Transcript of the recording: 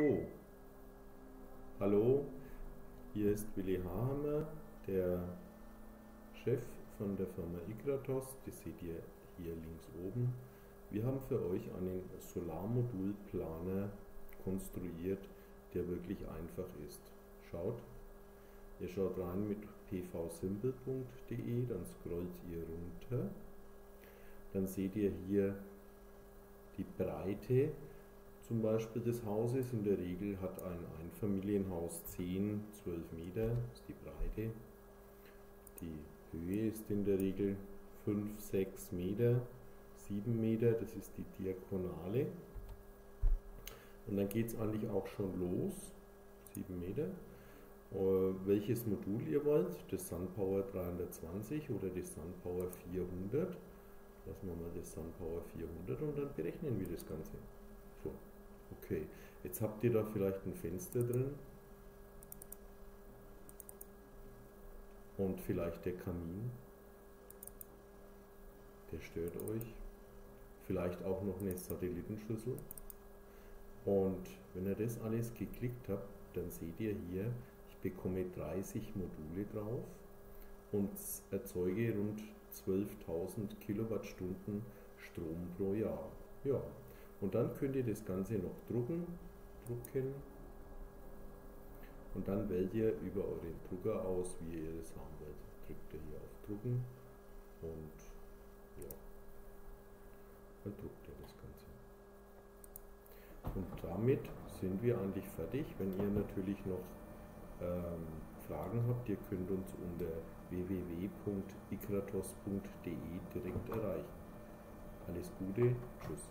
So, hallo, hier ist Willi Hahammer, der Chef von der Firma Igratos, das seht ihr hier links oben. Wir haben für euch einen Solarmodulplaner konstruiert, der wirklich einfach ist. Schaut, ihr schaut rein mit pvsimple.de, dann scrollt ihr runter, dann seht ihr hier die Breite zum Beispiel des Hauses. In der Regel hat ein Einfamilienhaus 10, 12 Meter, ist die Breite. Die Höhe ist in der Regel 5, 6 Meter, 7 Meter, das ist die Diagonale. Und dann geht es eigentlich auch schon los, 7 Meter. Uh, welches Modul ihr wollt, das SunPower 320 oder das SunPower 400. Lassen wir mal das SunPower 400 und dann berechnen wir das Ganze. Okay, jetzt habt ihr da vielleicht ein Fenster drin und vielleicht der Kamin, der stört euch. Vielleicht auch noch eine Satellitenschüssel. Und wenn ihr das alles geklickt habt, dann seht ihr hier, ich bekomme 30 Module drauf und erzeuge rund 12.000 Kilowattstunden Strom pro Jahr. Ja, und dann könnt ihr das Ganze noch drucken, drucken und dann wählt ihr über euren Drucker aus, wie ihr das haben wollt. Drückt ihr hier auf Drucken und ja, dann druckt ihr das Ganze. Und damit sind wir eigentlich fertig. Wenn ihr natürlich noch ähm, Fragen habt, ihr könnt uns unter www.ikratos.de direkt erreichen. Alles Gute, tschüss.